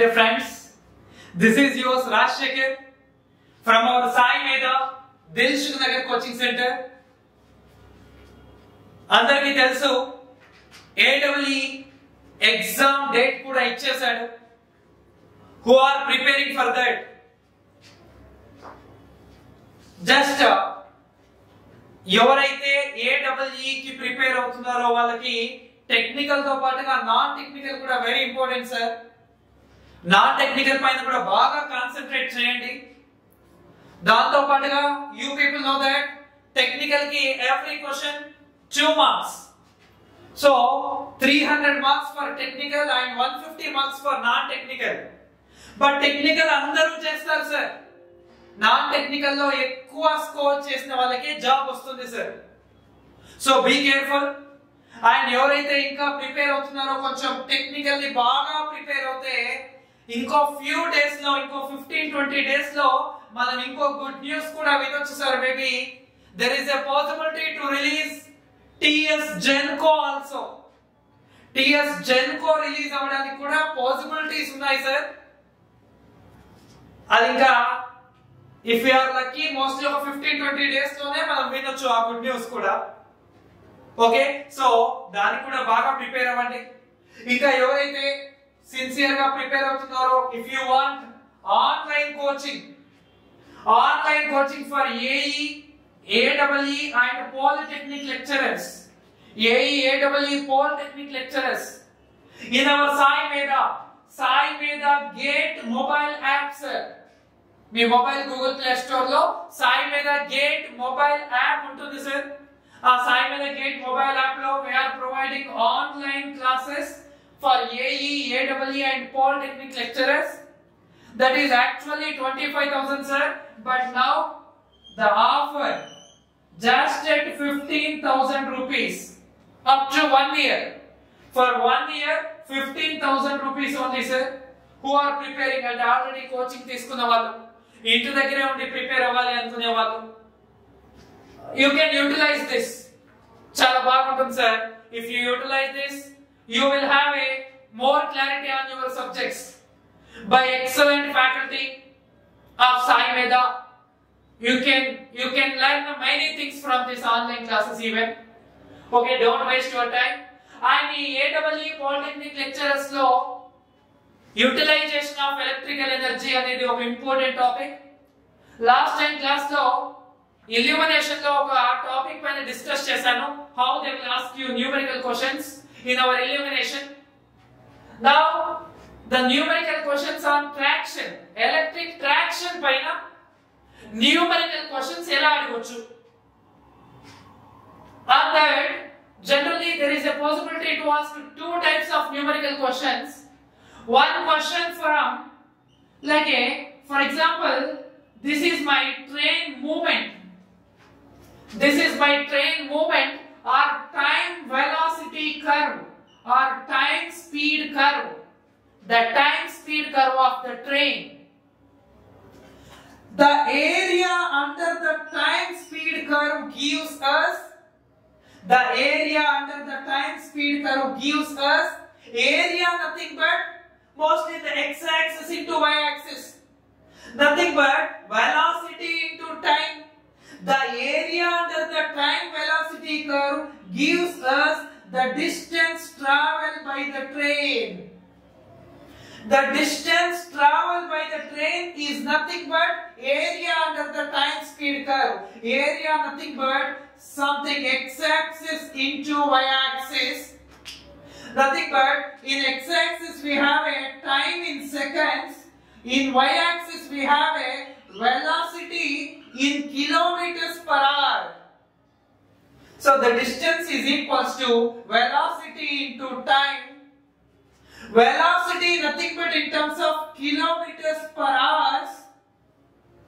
dear friends, this is yours Rajshekhar from our Sai Veda Dilshuk Nagar Coaching Center. అందరికీ తెలుసు AWE exam date కూడా ఇచ్చేశాడు. Who are preparing for that just ఎవరైతే ఏడబ్ల్యూఈకి prepare అవుతున్నారో వాళ్ళకి టెక్నికల్తో పాటుగా నాన్ టెక్నికల్ కూడా very important sir non technical పైన కూడా బాగా కాన్సన్ట్రేట్ చేయండి. దాంతో పాటుగా you people know that టెక్నికల్కి every question two marks so three hundred marks for technical and one fifty marks for non technical but technical అందరూ చేస్తారు sir non టెక్నికల్లో ఎక్కువ score చేసిన వాళ్ళకి జాబ్ వస్తుంది sir so be careful and ఎవరైతే ఇంకా prepare అవుతున్నారో కొంచెం టెక్నికల్లీ బాగా ప్రిపేర్ అవుతే ఇంకో ఫ్యూ డేస్లో ఇంకో ఫిఫ్టీన్ ట్వంటీ డేస్లో మనం ఇంకో గుడ్ న్యూస్ కూడా వినొచ్చు sir maybe there is a possibility to release TS GENCO also TS GENCO release అవ్వడానికి కూడా పాసిబిలిటీస్ ఉన్నాయి సార్ అది ఇంకా if you are lucky mostly ఒక ఫిఫ్టీన్ ట్వంటీ డేస్లోనే మనం వినొచ్చు ఆ గుడ్ న్యూస్ కూడా. ఓకే సో దానికి కూడా బాగా ప్రిపేర్ అవ్వండి. ఇంకా ఎవరైతే సిన్సియర్ గా ప్రిపేర్ అవుతున్నారు if you want online coaching online coaching for AE AWE and polytechnic lecturers AE AWE polytechnic lecturers in our Sai Medha Sai Medha GATE mobile apps me mobile Google play store లో Sai Medha GATE mobile app ఉంటుంది sir ఆ Sai Medha GATE mobile app లో we're providing online classes for AE AWE and polytechnic lecturers that is actually 25000 sir but now the offer just at 15000 rupees up to one year for one year 15000 rupees only sir who are preparing and already coaching తీసుకున్న వాళ్ళు ఇంటి దగ్గరే ఉండి prepare అవ్వాలి అనుకునే వాళ్ళు you can utilise this చాలా బాగుంటుంది sir if you utilise this you will have a more clarity on your subjects. by excellent faculty of Sai Veda. You can you can learn many things from this online classes even. Okay, don't waste your time. And ఈ AEE Polytechnic lecturers లో utilization of electrical energy అనేది ఒక important topic last time క్లాస్లో ఇల్యూమినేషన్లో ఒక topic పైన discuss చేశాను how they will ask you numerical questions in our illumination. Now, the numerical questions on traction, electric traction paina numerical questions ela adigochu. On that, generally there is a possibility to ask two types of numerical questions. One question from, like a, for example, this is my train movement. This is my train movement or time velocity curve or time speed curve the time speed curve of the train. The area under the time speed curve gives us the area under the time speed curve gives us area nothing but mostly the x-axis into y-axis nothing but velocity into time the area under the time velocity curve gives us the distance traveled by the train the distance traveled by the train is nothing but area under the time speed curve. Area nothing but something x-axis into y-axis. Nothing but in x-axis we have a time in seconds. In y-axis we have a velocity in kilometers per hour. So the distance is equals to velocity into time velocity nothing but in terms of kilometers per hour.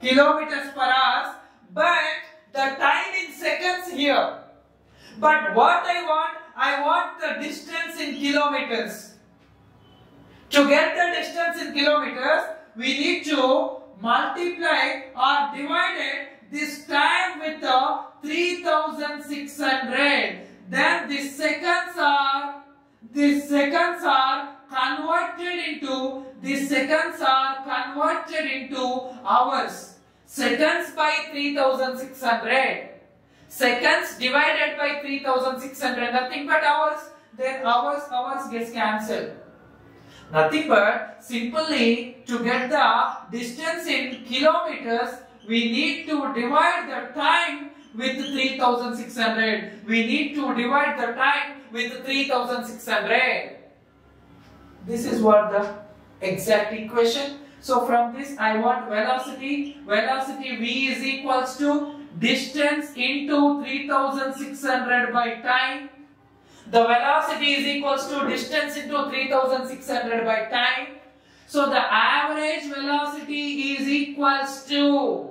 kilometers per hour. but the time in seconds here but what i want i want the distance in kilometers to get the distance in kilometers we need to multiplied or divided this time with the 3600. Then the seconds are the seconds are converted into the seconds are converted into hours. Seconds by 3600. Seconds divided by 3600. Nothing but hours. Then hours, hours gets cancelled nothing but simply to get the distance in kilometers we need to divide the time with 3600 we need to divide the time with 3600 this is what the exact equation so from this I want velocity. Velocity V is equals to distance into 3600 by time. The velocity is equals to distance into 3600 by time. So the average velocity is equals to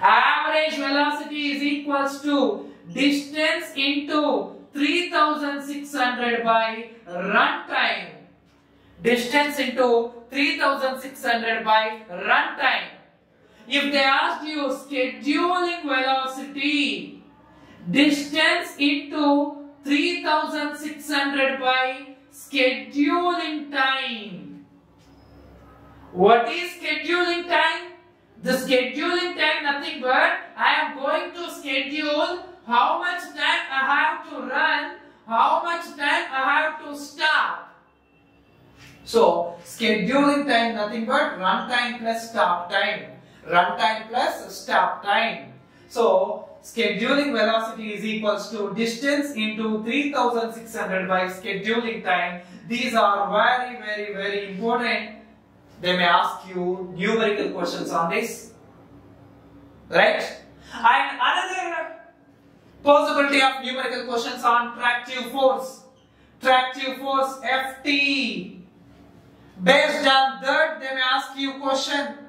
average velocity is equals to distance into 3600 by run time distance into 3600 by runtime. If they ask you scheduling velocity, distance into 3600 by scheduling time. What is scheduling time? The scheduling time nothing but I am going to schedule how much time I have to run, how much time I have to stop. So scheduling time nothing but run time plus stop time. Run time plus stop time. So scheduling velocity is equals to distance into 3600 by scheduling time. These are very very very important. They may ask you numerical questions on this. Right? And another possibility of numerical questions on tractive force. Tractive force Ft Based on that, they may ask you question.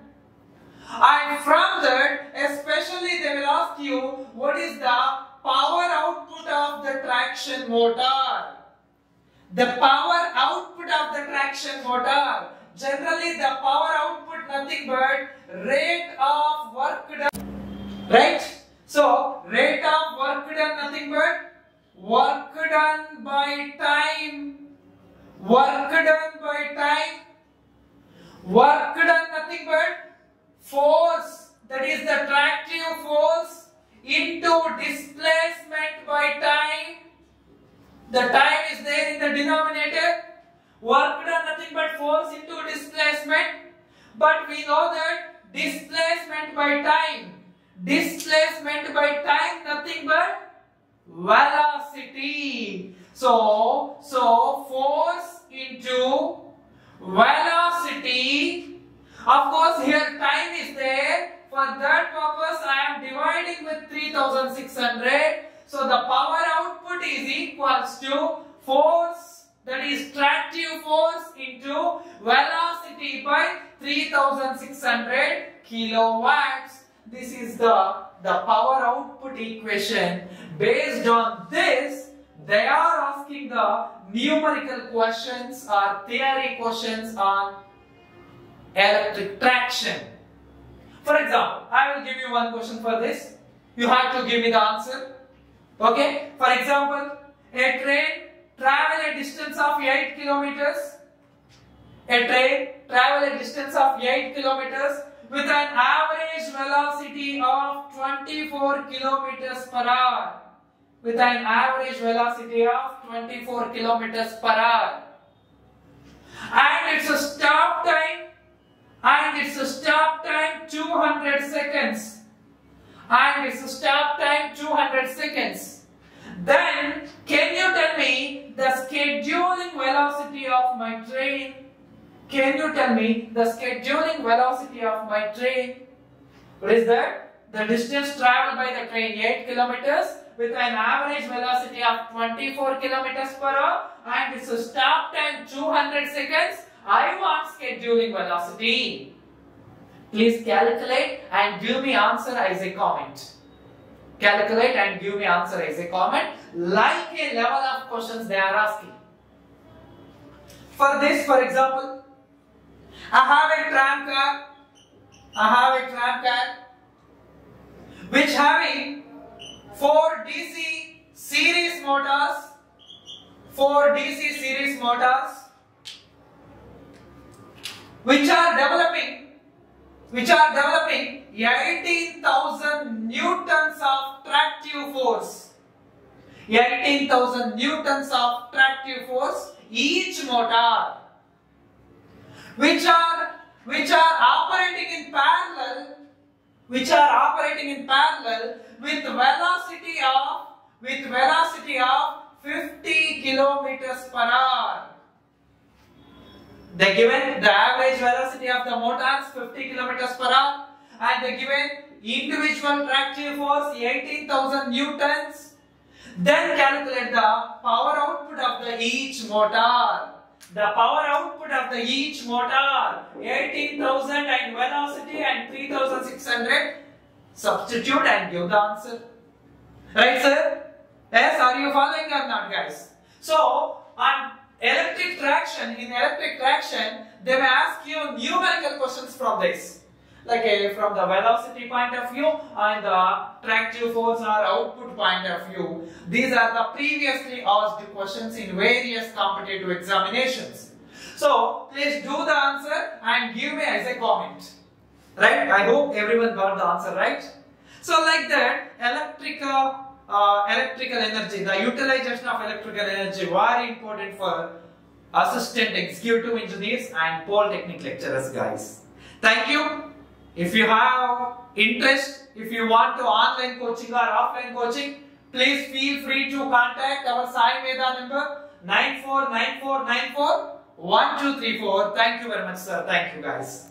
And from that, especially they will ask you what is the power output of the traction motor. The power output of the traction motor. Generally, the power output nothing but rate of work done. Right? So, rate of work done nothing but work done by time work done by time, work done nothing but force, that is the tractive force into displacement by time. The time is there in the denominator. Work done nothing but force into displacement. But we know that displacement by time, displacement by time nothing but velocity. So, so force into velocity. Of course, here time is there. For that purpose, I am dividing with 3600. So, the power output is equals to force that is tractive force into velocity by 3600 kilowatts. This is the, the power output equation. Based on this, they are asking the numerical questions or theory questions on electric traction. For example, I will give you one question for this. You have to give me the answer. Okay? For example, a train travel a distance of 8 kilometers. A train travel a distance of 8 kilometers with an average velocity of 24 kilometers per hour with an average velocity of 24 kilometers per hour. And it's a stop time and it's a stop time 200 seconds. And it's a stop time 200 seconds. Then can you tell me the scheduling velocity of my train? Can you tell me the scheduling velocity of my train? What is that? The distance traveled by the train 8 kilometers with an average velocity of 24 kilometers per hour and its a stop time 200 seconds. I want scheduling velocity. Please calculate and give me answer as a comment. Calculate and give me answer as a comment like a level of questions they are asking. For this, for example, I have a tram car. I have a tram car which having four DC series motors, four DC series motors, which are developing, which are developing 18,000 newtons of tractive force. 18,000 newtons of tractive force each motor which are which are operating in parallel which are operating in parallel with velocity of with velocity of 50 kilometers per hour they given the average velocity of the motors 50 kilometers per hour and they given individual tractive force 18000 newtons. Then calculate the power output of the each motor. The power output of the each motor 18000 and velocity and 3600 substitute and give the answer. Right sir? Yes are you following or not guys? So on electric traction in electric traction they may ask you numerical questions from this like uh, from the velocity point of view and the tractive force or output point of view. These are the previously asked questions in various competitive examinations. So please do the answer and give me as a comment. Right? I hope everyone got the answer right. So like that, electrical uh, electrical energy, the utilization of electrical energy, very important for assistant executive engineers and polytechnic lecturers, guys. Thank you. If you have interest, if you want to online coaching or offline coaching, please feel free to contact our Sai Medha number 949494 1234. Thank you very much, sir. Thank you, guys.